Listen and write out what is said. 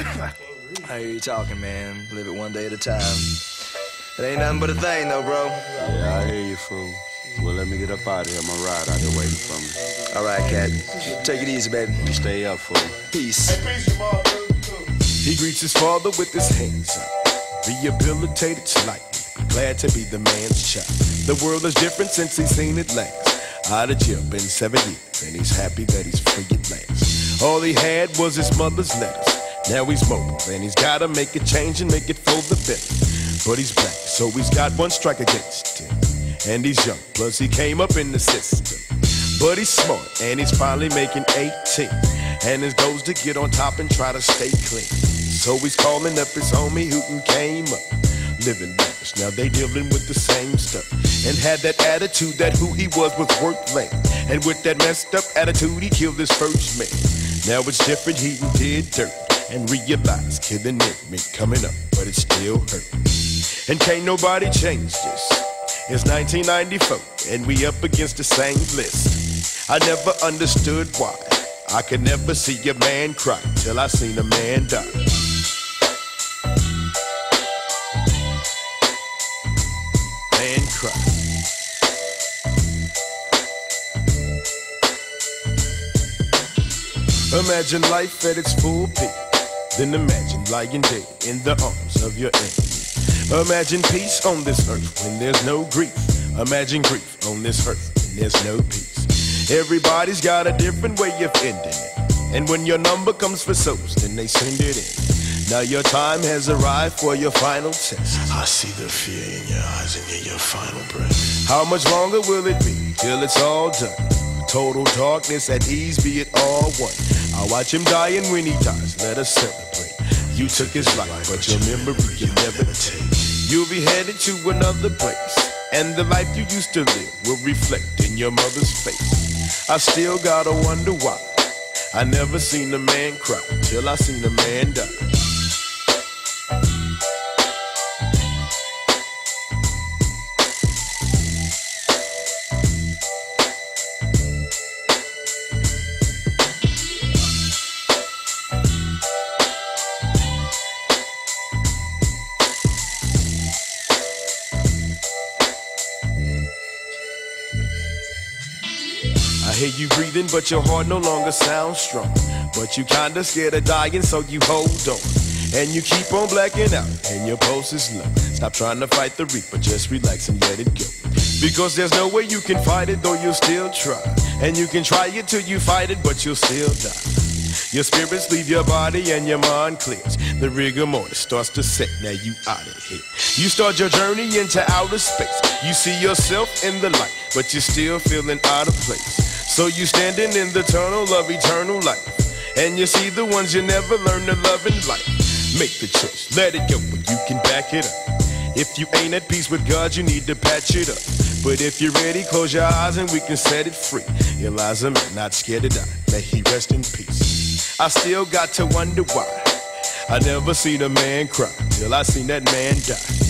I hear you talking, man. Live it one day at a time. It ain't nothing but a thing, though, bro. Yeah, I hear you, fool. Well, let me get up out of here. My ride out here waiting for me. All right, cat. Take it easy, baby. You stay up, fool. Peace. He greets his father with his hands up, rehabilitated slightly, glad to be the man's child. The world is different since he's seen it last. Out of jail, been seven years, and he's happy that he's free at last. All he had was his mother's letters. Now he's mobile, and he's gotta make a change and make it for the better. But he's black, so he's got one strike against him. And he's young, plus he came up in the system. But he's smart, and he's finally making 18. And his goal's to get on top and try to stay clean. So he's calling up his homie who came up living lavish. Now they dealing with the same stuff. And had that attitude that who he was was worth laying. And with that messed up attitude, he killed his first man. Now it's different, he did dirt. And realized killing it meant coming up, but it still hurt. And can't nobody change this. It's 1994, and we up against the same list. I never understood why. I could never see a man cry till I seen a man die. Man cry. Imagine life at its full peak. Then imagine lying dead in the arms of your enemy. Imagine peace on this earth when there's no grief. Imagine grief on this earth when there's no peace. Everybody's got a different way of ending it. And when your number comes for souls, then they send it in. Now your time has arrived for your final test. I see the fear in your eyes and hear your final breath. How much longer will it be till it's all done? Total darkness at ease, be it all one. I watch him die, and when he dies, let us celebrate. You took his life, but your memory you never take. You'll be headed to another place, and the life you used to live will reflect in your mother's face. I still gotta wonder why. I never seen a man cry till I seen a man die. Hear you breathing, but your heart no longer sounds strong. But you kinda scared of dying, so you hold on. And you keep on blacking out, and your pulse is low. Stop trying to fight the reaper, just relax and let it go. Because there's no way you can fight it, though you'll still try. And you can try it till you fight it, but you'll still die. Your spirits leave your body and your mind clears. The rigor mortis starts to set, now you out of here. You start your journey into outer space. You see yourself in the light, but you're still feeling out of place. So you standing in the tunnel of eternal life. And you see the ones you never learned to love in life. Make the choice, let it go, but you can back it up. If you ain't at peace with God, you need to patch it up. But if you're ready, close your eyes and we can set it free. Eliza, man, not scared to die. May he rest in peace. I still got to wonder why. I never seen a man cry till I seen that man die.